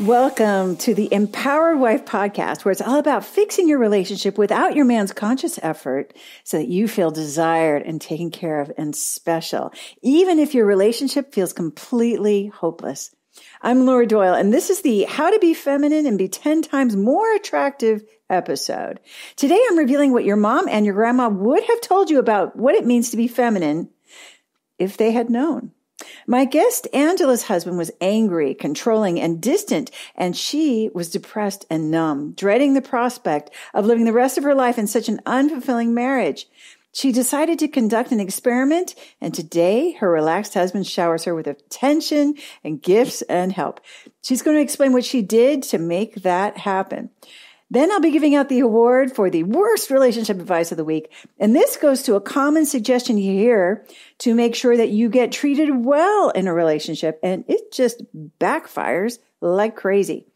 Welcome to the Empowered Wife podcast, where it's all about fixing your relationship without your man's conscious effort so that you feel desired and taken care of and special, even if your relationship feels completely hopeless. I'm Laura Doyle, and this is the How to Be Feminine and Be 10 Times More Attractive episode. Today I'm revealing what your mom and your grandma would have told you about what it means to be feminine if they had known. My guest, Angela's husband, was angry, controlling, and distant, and she was depressed and numb, dreading the prospect of living the rest of her life in such an unfulfilling marriage. She decided to conduct an experiment, and today her relaxed husband showers her with attention and gifts and help. She's going to explain what she did to make that happen. Then I'll be giving out the award for the worst relationship advice of the week. And this goes to a common suggestion you hear to make sure that you get treated well in a relationship. And it just backfires like crazy.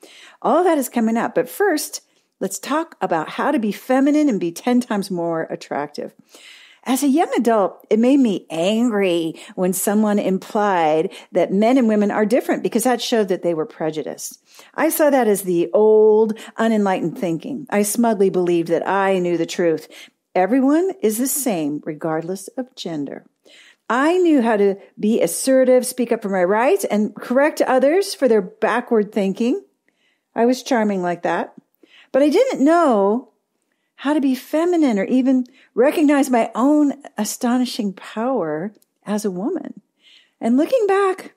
All of that is coming up. But first, let's talk about how to be feminine and be 10 times more attractive. As a young adult, it made me angry when someone implied that men and women are different because that showed that they were prejudiced. I saw that as the old, unenlightened thinking. I smugly believed that I knew the truth. Everyone is the same regardless of gender. I knew how to be assertive, speak up for my rights, and correct others for their backward thinking. I was charming like that. But I didn't know how to be feminine or even recognize my own astonishing power as a woman. And looking back,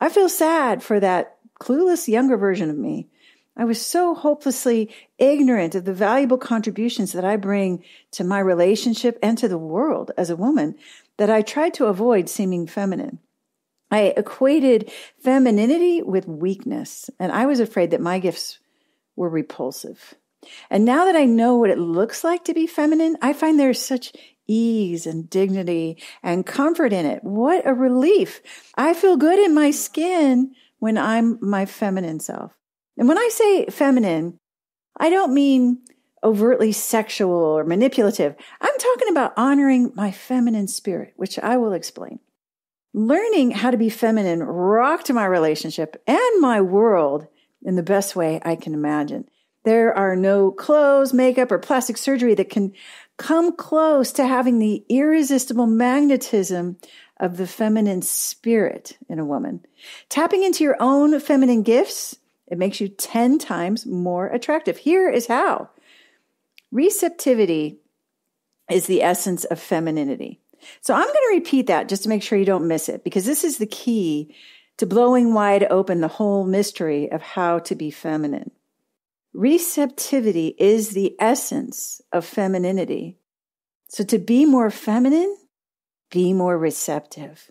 I feel sad for that clueless younger version of me. I was so hopelessly ignorant of the valuable contributions that I bring to my relationship and to the world as a woman that I tried to avoid seeming feminine. I equated femininity with weakness, and I was afraid that my gifts were repulsive. And now that I know what it looks like to be feminine, I find there's such ease and dignity and comfort in it. What a relief. I feel good in my skin when I'm my feminine self. And when I say feminine, I don't mean overtly sexual or manipulative. I'm talking about honoring my feminine spirit, which I will explain. Learning how to be feminine rocked my relationship and my world in the best way I can imagine. There are no clothes, makeup, or plastic surgery that can come close to having the irresistible magnetism of the feminine spirit in a woman. Tapping into your own feminine gifts, it makes you 10 times more attractive. Here is how. Receptivity is the essence of femininity. So I'm going to repeat that just to make sure you don't miss it because this is the key to blowing wide open the whole mystery of how to be feminine. Receptivity is the essence of femininity. So to be more feminine, be more receptive.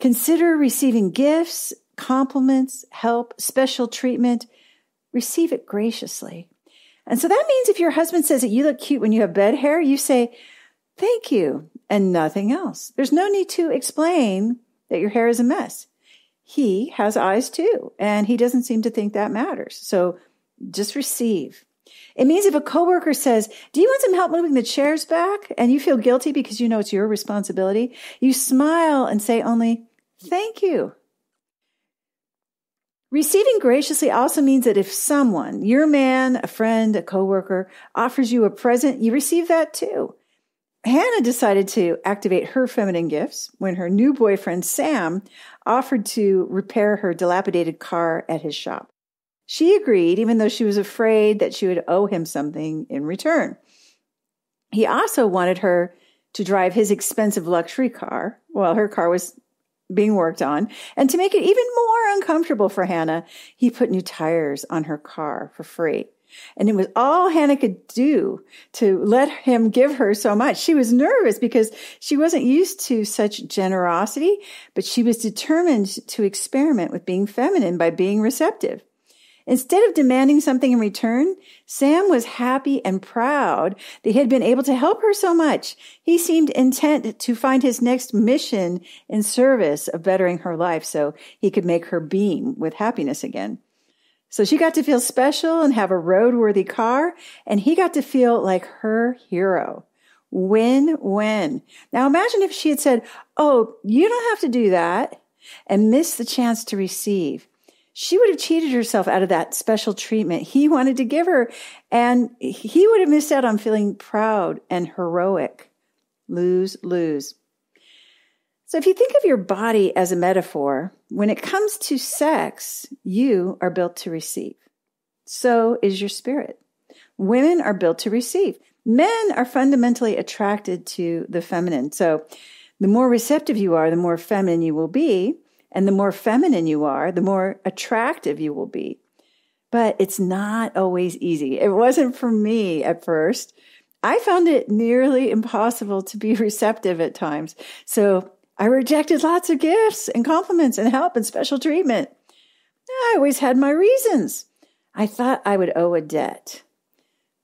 Consider receiving gifts, compliments, help, special treatment. Receive it graciously. And so that means if your husband says that you look cute when you have bed hair, you say, thank you, and nothing else. There's no need to explain that your hair is a mess. He has eyes too, and he doesn't seem to think that matters. So just receive. It means if a coworker says, do you want some help moving the chairs back? And you feel guilty because you know it's your responsibility. You smile and say only, thank you. Receiving graciously also means that if someone, your man, a friend, a coworker, offers you a present, you receive that too. Hannah decided to activate her feminine gifts when her new boyfriend, Sam, offered to repair her dilapidated car at his shop. She agreed, even though she was afraid that she would owe him something in return. He also wanted her to drive his expensive luxury car while her car was being worked on. And to make it even more uncomfortable for Hannah, he put new tires on her car for free. And it was all Hannah could do to let him give her so much. She was nervous because she wasn't used to such generosity, but she was determined to experiment with being feminine by being receptive. Instead of demanding something in return, Sam was happy and proud that he had been able to help her so much. He seemed intent to find his next mission in service of bettering her life so he could make her beam with happiness again. So she got to feel special and have a roadworthy car, and he got to feel like her hero. Win win. Now imagine if she had said, Oh, you don't have to do that, and missed the chance to receive. She would have cheated herself out of that special treatment he wanted to give her. And he would have missed out on feeling proud and heroic. Lose, lose. So if you think of your body as a metaphor, when it comes to sex, you are built to receive. So is your spirit. Women are built to receive. Men are fundamentally attracted to the feminine. So the more receptive you are, the more feminine you will be. And the more feminine you are, the more attractive you will be. But it's not always easy. It wasn't for me at first. I found it nearly impossible to be receptive at times. So I rejected lots of gifts and compliments and help and special treatment. I always had my reasons. I thought I would owe a debt.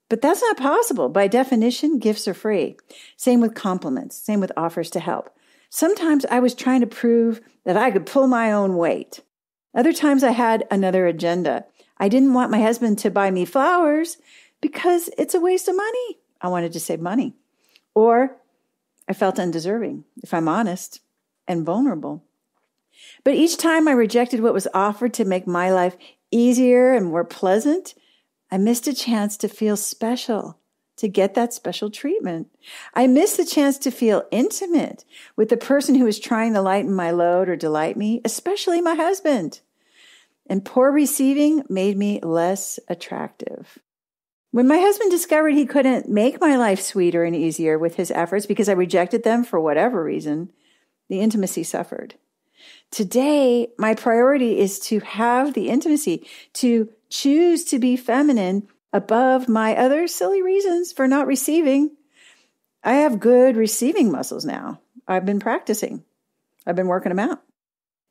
But that's not possible. By definition, gifts are free. Same with compliments, same with offers to help. Sometimes I was trying to prove that I could pull my own weight. Other times I had another agenda. I didn't want my husband to buy me flowers because it's a waste of money. I wanted to save money. Or I felt undeserving, if I'm honest, and vulnerable. But each time I rejected what was offered to make my life easier and more pleasant, I missed a chance to feel special to get that special treatment. I missed the chance to feel intimate with the person who was trying to lighten my load or delight me, especially my husband. And poor receiving made me less attractive. When my husband discovered he couldn't make my life sweeter and easier with his efforts because I rejected them for whatever reason, the intimacy suffered. Today, my priority is to have the intimacy, to choose to be feminine above my other silly reasons for not receiving. I have good receiving muscles now. I've been practicing. I've been working them out.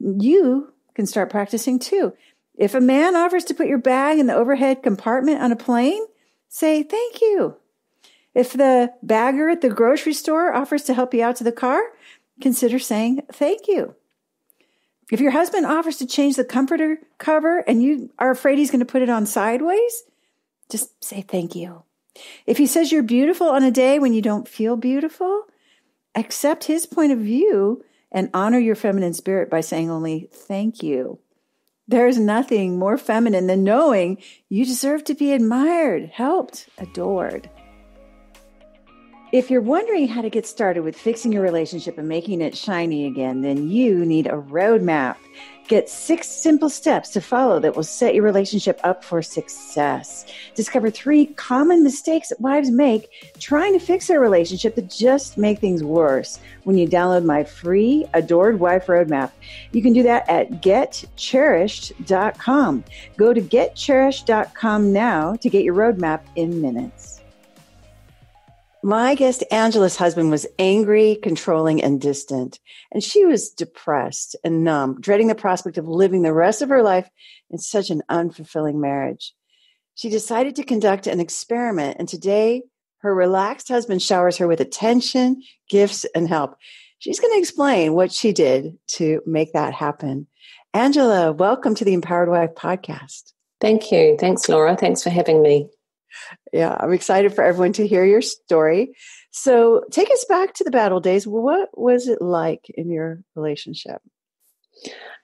You can start practicing too. If a man offers to put your bag in the overhead compartment on a plane, say thank you. If the bagger at the grocery store offers to help you out to the car, consider saying thank you. If your husband offers to change the comforter cover and you are afraid he's going to put it on sideways, just say thank you. If he says you're beautiful on a day when you don't feel beautiful, accept his point of view and honor your feminine spirit by saying only thank you. There's nothing more feminine than knowing you deserve to be admired, helped, adored. If you're wondering how to get started with fixing your relationship and making it shiny again, then you need a roadmap. Get six simple steps to follow that will set your relationship up for success. Discover three common mistakes that wives make trying to fix their relationship that just make things worse when you download my free Adored Wife Roadmap. You can do that at getcherished.com. Go to getcherished.com now to get your roadmap in minutes. My guest Angela's husband was angry, controlling, and distant, and she was depressed and numb, dreading the prospect of living the rest of her life in such an unfulfilling marriage. She decided to conduct an experiment, and today her relaxed husband showers her with attention, gifts, and help. She's going to explain what she did to make that happen. Angela, welcome to the Empowered Wife podcast. Thank you. Thanks, Laura. Thanks for having me yeah, I'm excited for everyone to hear your story. So, take us back to the battle days. What was it like in your relationship?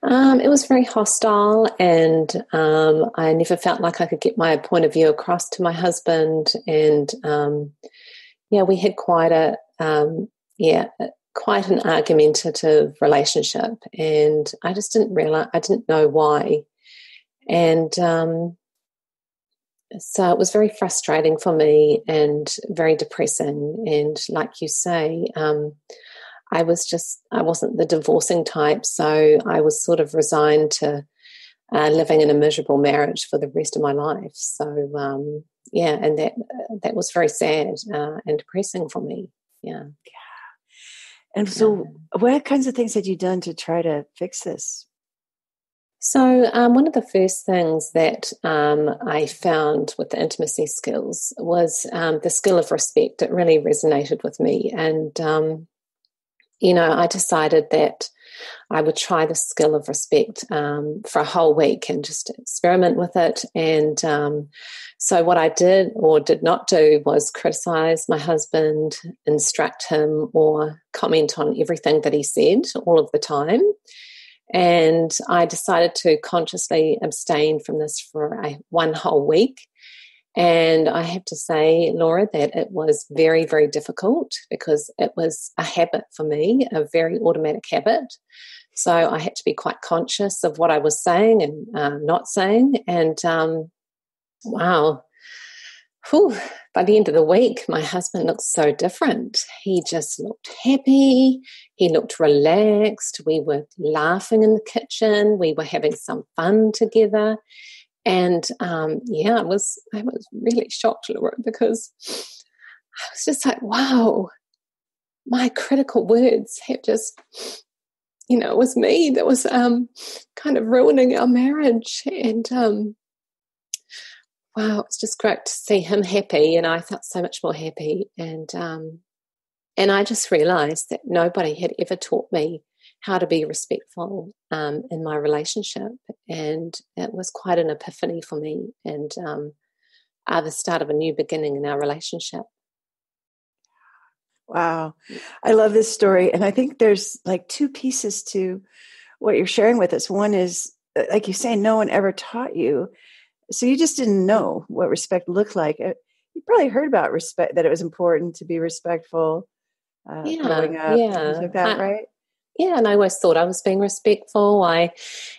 Um, it was very hostile, and um, I never felt like I could get my point of view across to my husband. And um, yeah, we had quite a um, yeah quite an argumentative relationship, and I just didn't realize I didn't know why. And um, so it was very frustrating for me and very depressing. And like you say, um, I was just, I wasn't the divorcing type. So I was sort of resigned to uh, living in a miserable marriage for the rest of my life. So, um, yeah, and that, that was very sad uh, and depressing for me. Yeah. Yeah. And so, what kinds of things had you done to try to fix this? So, um, one of the first things that um, I found with the intimacy skills was um, the skill of respect. It really resonated with me. And, um, you know, I decided that I would try the skill of respect um, for a whole week and just experiment with it. And um, so, what I did or did not do was criticize my husband, instruct him, or comment on everything that he said all of the time And I decided to consciously abstain from this for a, one whole week. And I have to say, Laura, that it was very, very difficult because it was a habit for me, a very automatic habit. So I had to be quite conscious of what I was saying and uh, not saying. And um, wow, whew, by the end of the week, my husband looked so different. He just looked happy. He looked relaxed. We were laughing in the kitchen. We were having some fun together. And um, yeah, I was I was really shocked, Laura, because I was just like, wow, my critical words have just, you know, it was me that was um, kind of ruining our marriage. And um, wow, it's just great to see him happy, and I felt so much more happy. And um, and I just realised that nobody had ever taught me how to be respectful um, in my relationship, and it was quite an epiphany for me, and um, uh, the start of a new beginning in our relationship. Wow, I love this story, and I think there's like two pieces to what you're sharing with us. One is, like you say, no one ever taught you so you just didn't know what respect looked like. Uh, you probably heard about respect that it was important to be respectful. Uh, yeah, growing up, yeah, like that, I, right? Yeah, and I always thought I was being respectful. I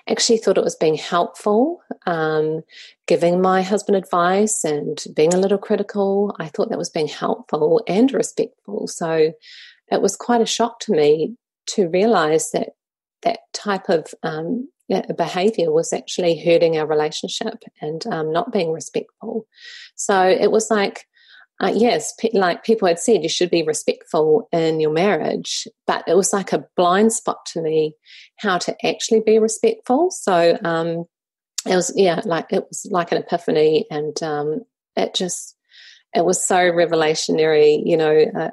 actually thought it was being helpful, um, giving my husband advice and being a little critical. I thought that was being helpful and respectful. So it was quite a shock to me to realize that that type of um, behavior was actually hurting our relationship and um, not being respectful. So it was like, uh, yes, pe- like people had said, you should be respectful in your marriage, but it was like a blind spot to me how to actually be respectful. So um, it was, yeah, like it was like an epiphany, and um, it just it was so revelationary, you know. Uh,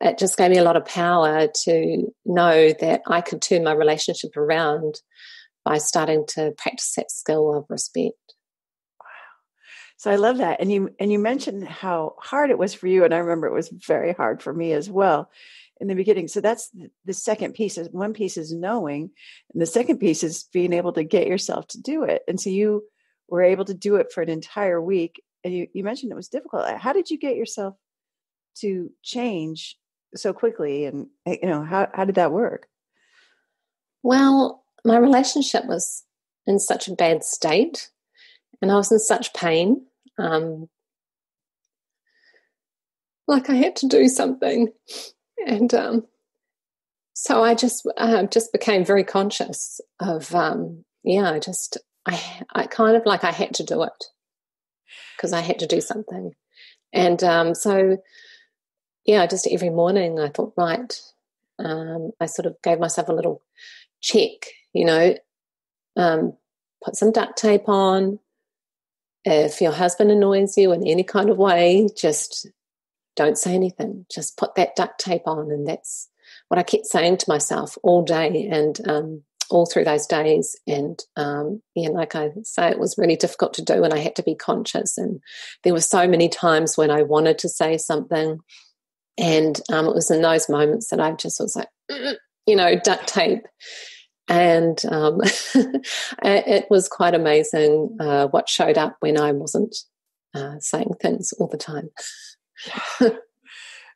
it just gave me a lot of power to know that I could turn my relationship around by starting to practice that skill of respect. Wow. So I love that. And you and you mentioned how hard it was for you and I remember it was very hard for me as well in the beginning. So that's the second piece is one piece is knowing and the second piece is being able to get yourself to do it. And so you were able to do it for an entire week and you, you mentioned it was difficult. Uh, how did you get yourself to change so quickly and uh, you know how how did that work? Well, my relationship was in such a bad state and I was in such pain. Um, like I had to do something. And um, so I just uh, just became very conscious of um, yeah, I just I I kind of like I had to do it because I had to do something. And um, so yeah, just every morning I thought, right, um, I sort of gave myself a little check you know, um, put some duct tape on. If your husband annoys you in any kind of way, just don't say anything. Just put that duct tape on. And that's what I kept saying to myself all day and um, all through those days. And um, yeah, like I say, it was really difficult to do and I had to be conscious. And there were so many times when I wanted to say something. And um, it was in those moments that I just was like, you know, duct tape and um, it was quite amazing uh, what showed up when I wasn't uh, saying things all the time.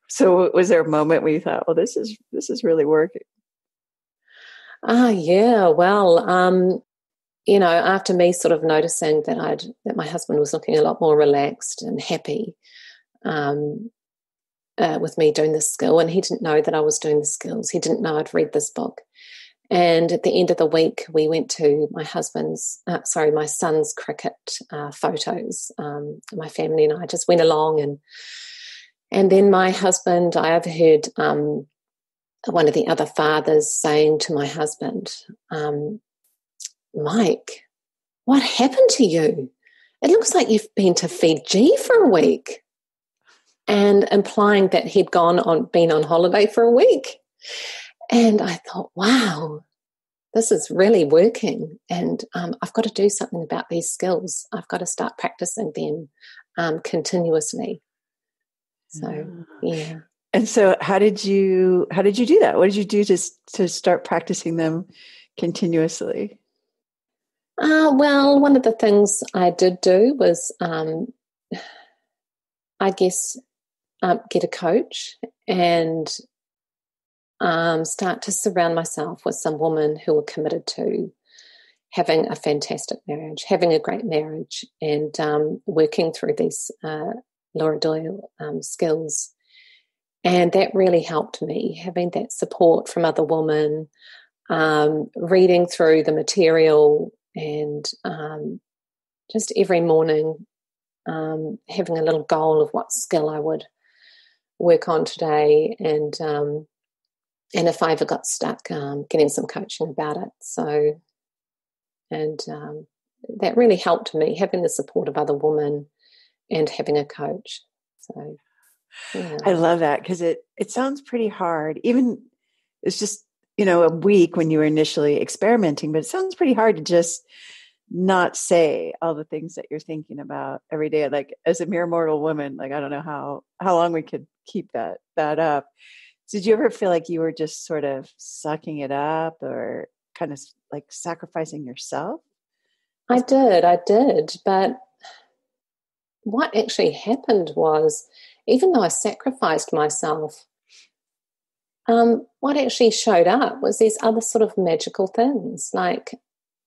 so, was there a moment where you thought, "Well, this is this is really working"? Ah, yeah. Well, um, you know, after me sort of noticing that I'd that my husband was looking a lot more relaxed and happy. Um, uh, with me doing this skill, and he didn't know that I was doing the skills. He didn't know I'd read this book. And at the end of the week, we went to my husband's, uh, sorry, my son's cricket uh, photos. Um, my family and I just went along, and and then my husband, I overheard um, one of the other fathers saying to my husband, um, "Mike, what happened to you? It looks like you've been to Fiji for a week," and implying that he'd gone on, been on holiday for a week. And I thought, wow, this is really working. And um, I've got to do something about these skills. I've got to start practicing them um, continuously. So, yeah. And so, how did you how did you do that? What did you do to to start practicing them continuously? Uh, well, one of the things I did do was, um, I guess, um, get a coach and um, start to surround myself with some women who are committed to having a fantastic marriage, having a great marriage, and um, working through these uh, Laura Doyle um, skills. And that really helped me, having that support from other women, um, reading through the material, and um, just every morning um, having a little goal of what skill I would work on today, and um, and if I ever got stuck, um, getting some coaching about it. So, and um, that really helped me having the support of other women and having a coach. So, yeah. I love that because it it sounds pretty hard. Even it's just you know a week when you were initially experimenting, but it sounds pretty hard to just not say all the things that you're thinking about every day. Like as a mere mortal woman, like I don't know how how long we could keep that that up. Did you ever feel like you were just sort of sucking it up or kind of like sacrificing yourself? I did, I did. But what actually happened was, even though I sacrificed myself, um, what actually showed up was these other sort of magical things, like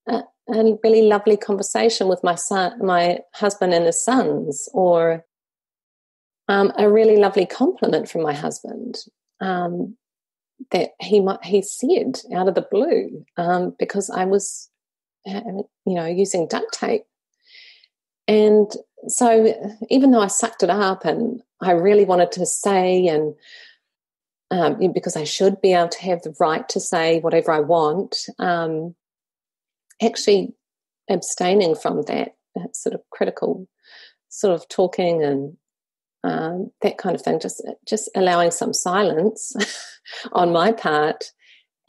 a, a really lovely conversation with my son, my husband and his sons, or um, a really lovely compliment from my husband, um, that he might he said out of the blue um, because I was, you know, using duct tape, and so even though I sucked it up and I really wanted to say and um, because I should be able to have the right to say whatever I want, um, actually abstaining from that, that sort of critical sort of talking and um, that kind of thing, just just allowing some silence on my part,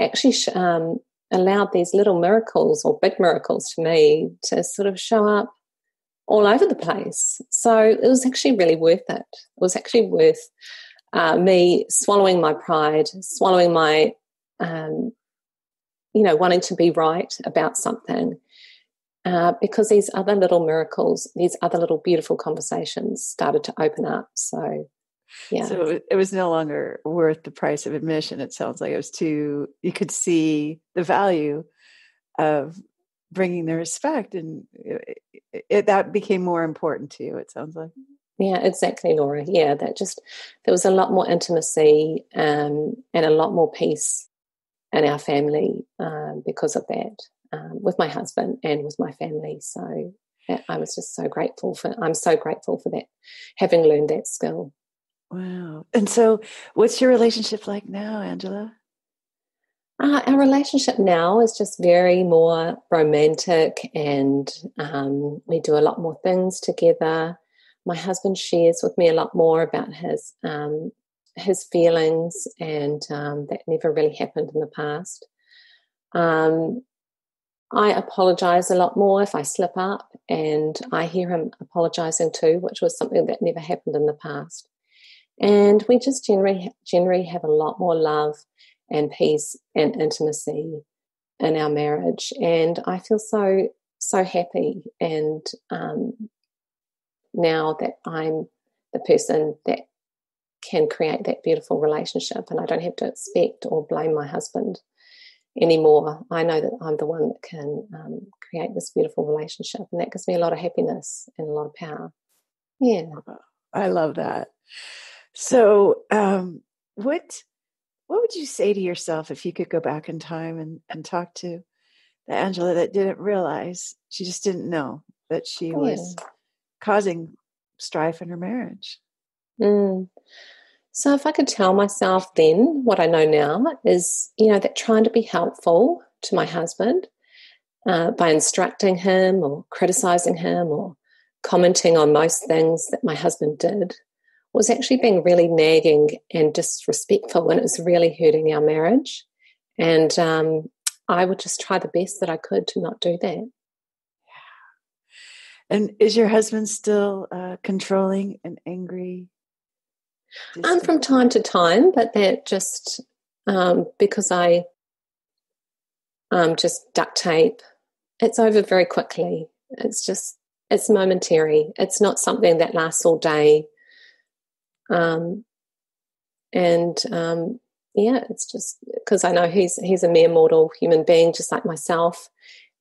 actually um, allowed these little miracles or big miracles to me to sort of show up all over the place. So it was actually really worth it. It was actually worth uh, me swallowing my pride, swallowing my, um, you know, wanting to be right about something, uh, because these other little miracles, these other little beautiful conversations started to open up. So, yeah. So it was no longer worth the price of admission. It sounds like it was too, you could see the value of bringing the respect and it, it, that became more important to you, it sounds like. Yeah, exactly, Laura. Yeah, that just, there was a lot more intimacy um, and a lot more peace in our family um, because of that um, with my husband and with my family. So I was just so grateful for, I'm so grateful for that, having learned that skill. Wow. And so, what's your relationship like now, Angela? Uh, our relationship now is just very more romantic, and um, we do a lot more things together. My husband shares with me a lot more about his um, his feelings, and um, that never really happened in the past. I apologize a lot more if I slip up, and I hear him apologizing too, which was something that never happened in the past. And we just generally generally have a lot more love and peace and intimacy in our marriage, and I feel so so happy. And um, now that I'm the person that can create that beautiful relationship, and I don't have to expect or blame my husband anymore. I know that I'm the one that can um, create this beautiful relationship, and that gives me a lot of happiness and a lot of power. Yeah, I love that. So, um, what what would you say to yourself if you could go back in time and and talk to the Angela that didn't realize she just didn't know that she oh, was causing strife in her marriage? Mm. So, if I could tell myself then what I know now is, you know, that trying to be helpful to my husband uh, by instructing him or criticizing him or commenting on most things that my husband did was actually being really nagging and disrespectful and it was really hurting our marriage. And um, I would just try the best that I could to not do that. And is your husband still uh, controlling and angry um, from time to time, but that just um, because I um, just duct tape. It's over very quickly. It's just, it's momentary. It's not something that lasts all day. Um, and um, yeah, it's just because I know he's he's a mere mortal human being, just like myself.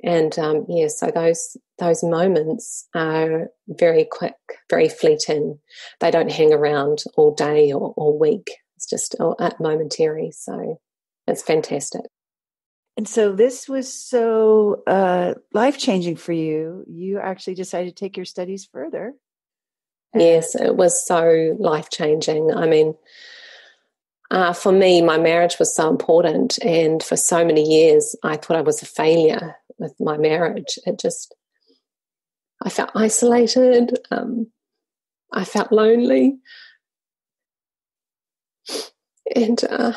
And um, yeah, so those those moments are very quick, very fleeting. They don't hang around all day or, or week. It's just uh, momentary. So it's fantastic. And so this was so uh, life changing for you. You actually decided to take your studies further. Yes, it was so life changing. I mean, uh, for me, my marriage was so important. And for so many years, I thought I was a failure with my marriage. It just, I felt isolated. Um, I felt lonely. And uh,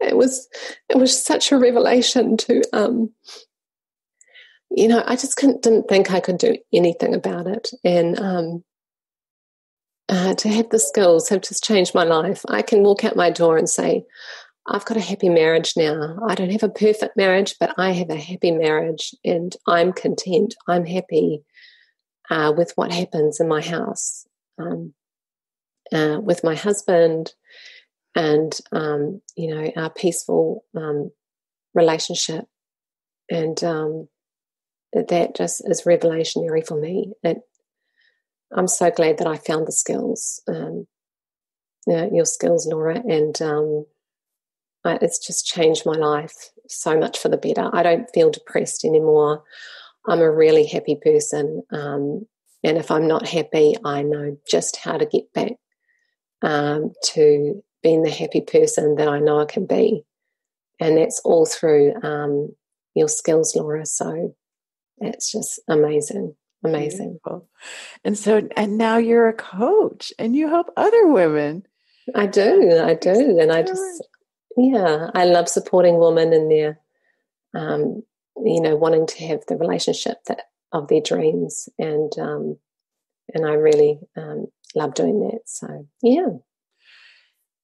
it was it was such a revelation to um, you know I just didn't think I could do anything about it and um, uh, to have the skills have just changed my life. I can walk out my door and say, I've got a happy marriage now. I don't have a perfect marriage, but I have a happy marriage and I'm content. I'm happy uh, with what happens in my house, um, uh, with my husband, and, um, you know, our peaceful um, relationship. And um, that just is revelationary for me. It I'm so glad that I found the skills, um, know, your skills, Laura, and um, I, it's just changed my life so much for the better. I don't feel depressed anymore. I'm a really happy person, um, and if I'm not happy, I know just how to get back um, to being the happy person that I know I can be, and that's all through um, your skills, Laura. So it's just amazing. Amazing. Beautiful. And so, and now you're a coach and you help other women. I do. I do. And I just, yeah, I love supporting women in their, um, you know, wanting to have the relationship that of their dreams. And, um, and I really um, love doing that. So, yeah.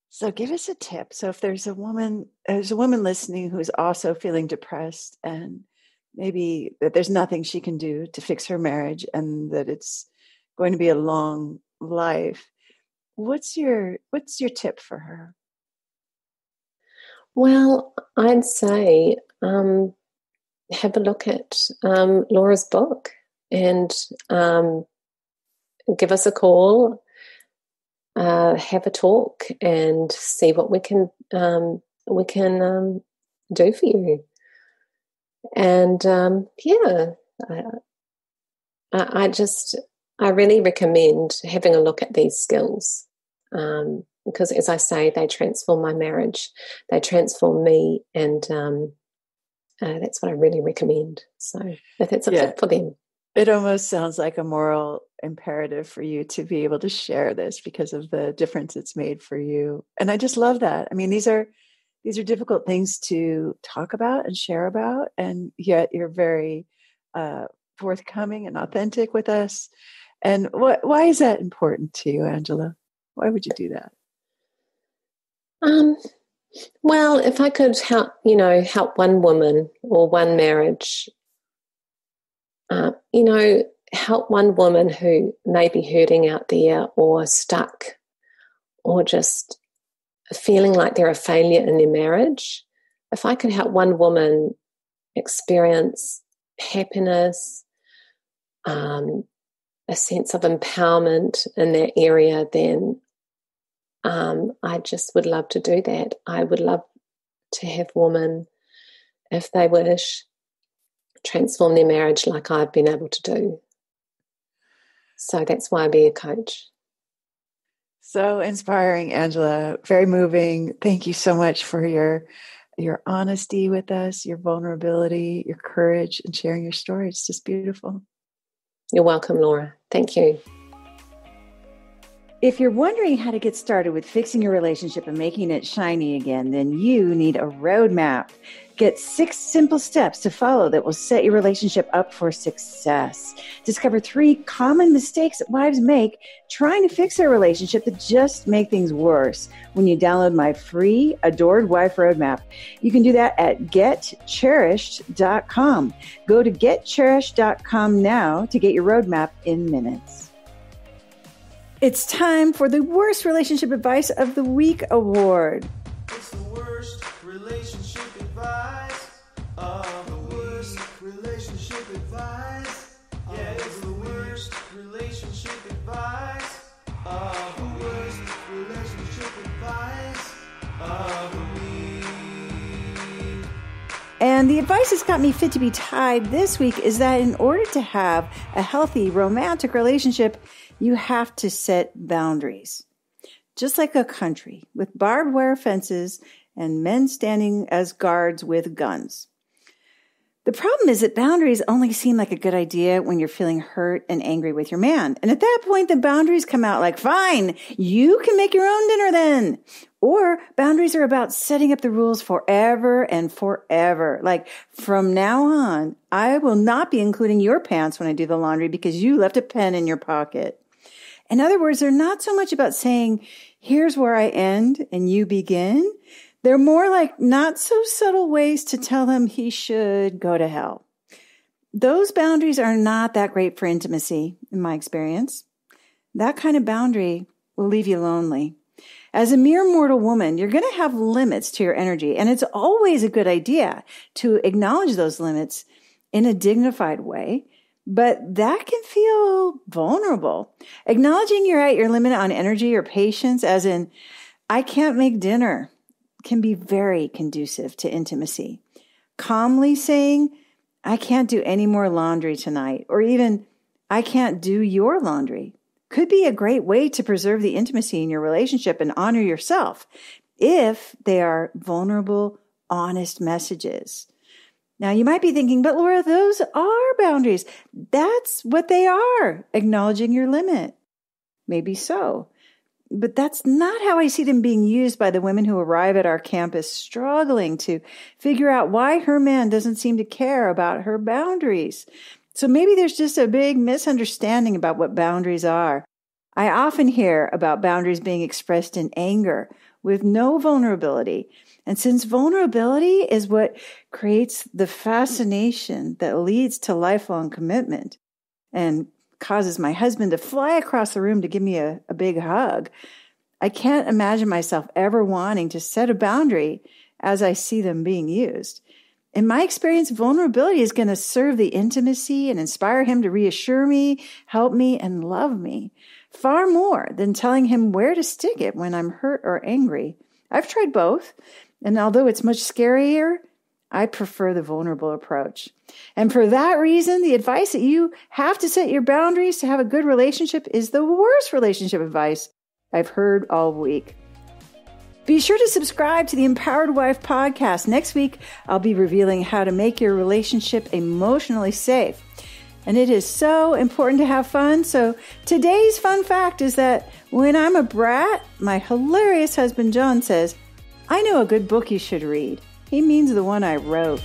So give us a tip. So if there's a woman, there's a woman listening who's also feeling depressed and maybe that there's nothing she can do to fix her marriage and that it's going to be a long life what's your what's your tip for her well i'd say um, have a look at um, laura's book and um, give us a call uh, have a talk and see what we can um, we can um, do for you. And um, yeah, I, I, just I really recommend having a look at these skills um, because, as I say, they transform my marriage, they transform me, and um, uh, that's what I really recommend. So if it's a yeah. fit for them. It almost sounds like a moral imperative for you to be able to share this because of the difference it's made for you. And I just love that. I mean, these are these are difficult things to talk about and share about, and yet you're very uh, forthcoming and authentic with us. And what, why is that important to you, Angela? Why would you do that? Um, well, if I could help, you know, help one woman or one marriage, uh, you know, help one woman who may be hurting out there or stuck or just feeling like they're a failure in their marriage, if I could help one woman experience happiness, um, a sense of empowerment in that area, then um, I just would love to do that. I would love to have women, if they wish, transform their marriage like I've been able to do. So that's why I be a coach. So inspiring, Angela. Very moving. Thank you so much for your your honesty with us, your vulnerability, your courage, and sharing your story. It's just beautiful. You're welcome, Laura. Thank you. If you're wondering how to get started with fixing your relationship and making it shiny again, then you need a roadmap. Get six simple steps to follow that will set your relationship up for success. Discover three common mistakes that wives make trying to fix their relationship that just make things worse when you download my free Adored Wife Roadmap. You can do that at getcherished.com. Go to getcherished.com now to get your roadmap in minutes. It's time for the Worst Relationship Advice of the Week award. It's the worst relationship advice of the worst relationship advice. Yeah, it's the worst relationship advice of the worst relationship advice of the week. And the advice that's got me fit to be tied this week is that in order to have a healthy romantic relationship, you have to set boundaries. Just like a country with barbed wire fences and men standing as guards with guns. The problem is that boundaries only seem like a good idea when you're feeling hurt and angry with your man. And at that point, the boundaries come out like, fine, you can make your own dinner then. Or boundaries are about setting up the rules forever and forever. Like from now on, I will not be including your pants when I do the laundry because you left a pen in your pocket. In other words, they're not so much about saying, here's where I end and you begin. They're more like not so subtle ways to tell him he should go to hell. Those boundaries are not that great for intimacy, in my experience. That kind of boundary will leave you lonely. As a mere mortal woman, you're going to have limits to your energy, and it's always a good idea to acknowledge those limits in a dignified way but that can feel vulnerable. Acknowledging you're at your limit on energy or patience, as in, I can't make dinner, can be very conducive to intimacy. Calmly saying, I can't do any more laundry tonight, or even, I can't do your laundry, could be a great way to preserve the intimacy in your relationship and honor yourself if they are vulnerable, honest messages. Now you might be thinking, but Laura, those are boundaries. That's what they are, acknowledging your limit. Maybe so. But that's not how I see them being used by the women who arrive at our campus struggling to figure out why her man doesn't seem to care about her boundaries. So maybe there's just a big misunderstanding about what boundaries are. I often hear about boundaries being expressed in anger with no vulnerability and since vulnerability is what creates the fascination that leads to lifelong commitment and causes my husband to fly across the room to give me a, a big hug, I can't imagine myself ever wanting to set a boundary as I see them being used. In my experience, vulnerability is going to serve the intimacy and inspire him to reassure me, help me, and love me far more than telling him where to stick it when I'm hurt or angry. I've tried both, and although it's much scarier, I prefer the vulnerable approach. And for that reason, the advice that you have to set your boundaries to have a good relationship is the worst relationship advice I've heard all week. Be sure to subscribe to the Empowered Wife podcast. Next week, I'll be revealing how to make your relationship emotionally safe. And it is so important to have fun. So today's fun fact is that when I'm a brat, my hilarious husband John says, I know a good book you should read. He means the one I wrote.